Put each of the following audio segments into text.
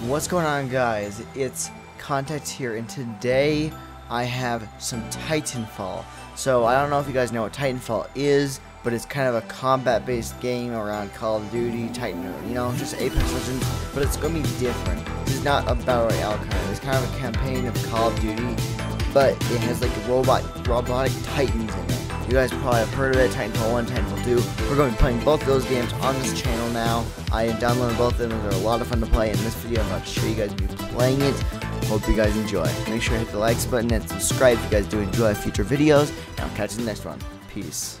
What's going on guys? It's Contact here and today I have some Titanfall. So I don't know if you guys know what Titanfall is, but it's kind of a combat based game around Call of Duty, Titan, you know, just Apex Legends, but it's going to be different. Is not a Battle Royale kind of, it's kind of a campaign of Call of Duty, but it has like robot, robotic Titans in it. You guys probably have heard of it, Titanfall 1, Titanfall 2. We're going to be playing both those games on this channel now. I downloaded both of them, they're a lot of fun to play. In this video, I'm about to show you guys me playing it. Hope you guys enjoy. Make sure to hit the likes button and subscribe if you guys do enjoy future videos. And I'll catch you in the next one. Peace.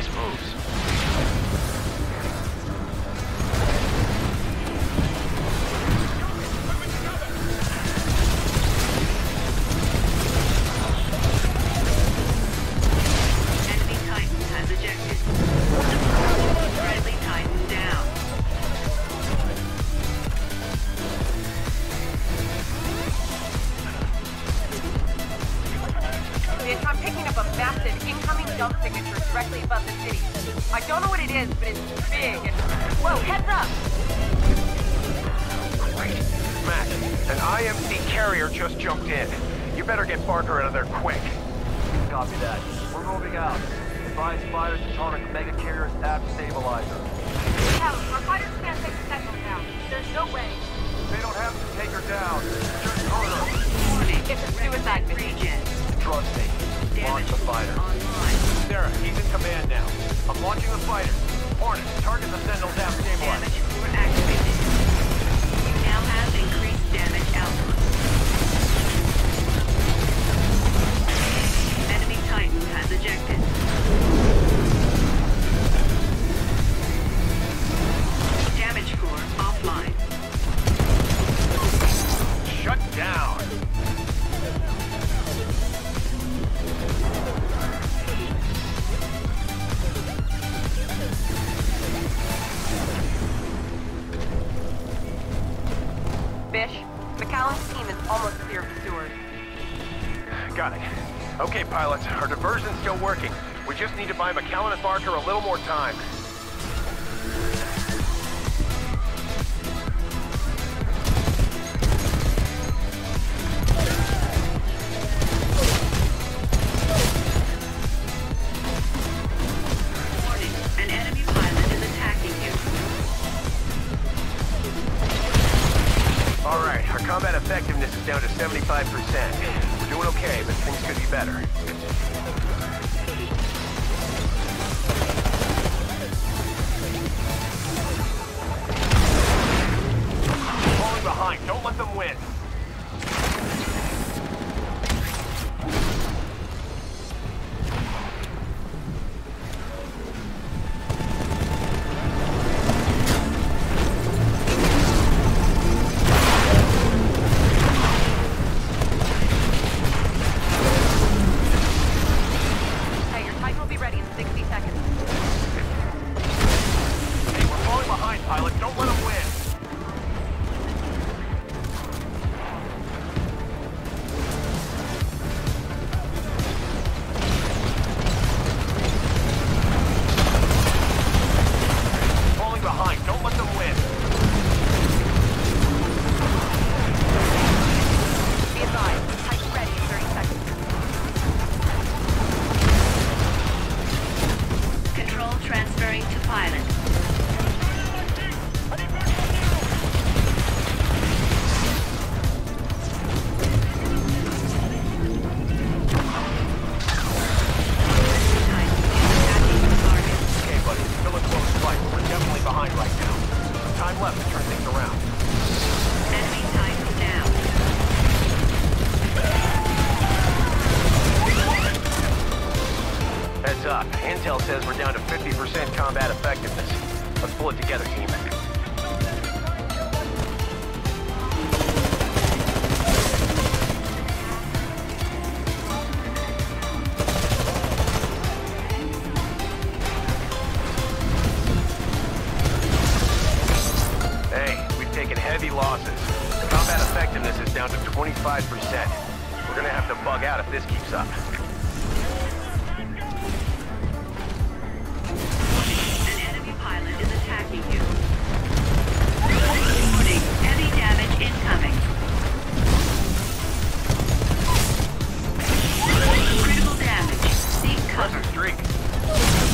Nice moves. Incoming jump signature directly above the city. I don't know what it is, but it's big and... Whoa, heads up! Mac, an IMC carrier just jumped in. You better get Barker out of there quick. Copy that. We're moving out. Advise fighters to target the mega carrier's aft stabilizer. Hell, our fighters can't take the second down. There's no way. They don't have to take her down. Just hurt her. Warning. It's a suicide mission. Trust me. Launch the fighter. online. Sarah, he's in command now. I'm launching the fighter. Hornet, target the Sentinel's aft stabilizer. Damage activated. Got it. Okay, pilots, our diversion's still working. We just need to buy MacAllan and Barker a little more time. 50% combat effectiveness. Let's pull it together, team. Hey, we've taken heavy losses. Combat effectiveness is down to 25%. We're gonna have to bug out if this keeps up. incoming. Critical damage. Seek cover. Drink.